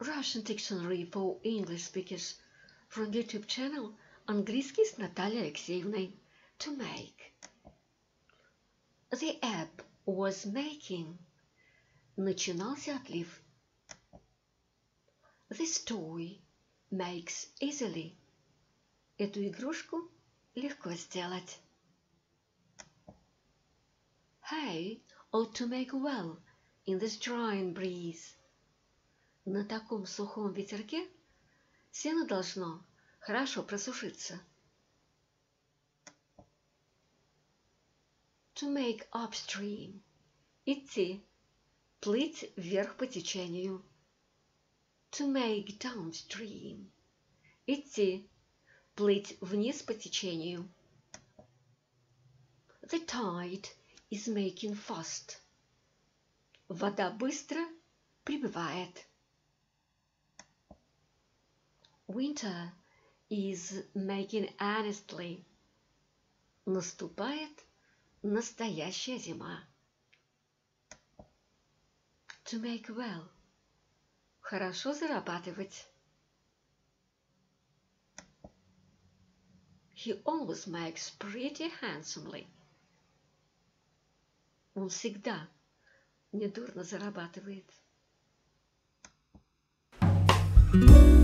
Russian Dictionary for English Speakers from YouTube channel Английский с Натальей Алексеевной. To make. The app was making. Начинался отлив. This toy makes easily. Эту игрушку легко сделать. Hay ought to make well in this drying breeze. На таком сухом ветерке сено должно хорошо просушиться. To make upstream. Идти. Плыть вверх по течению. To make downstream. Идти. Плыть вниз по течению. The tide is making fast. Вода быстро прибывает. Winter is making honestly. Наступает настоящая зима. To make well. Хорошо зарабатывать. He always makes pretty handsomely. Он всегда недурно зарабатывает. thank you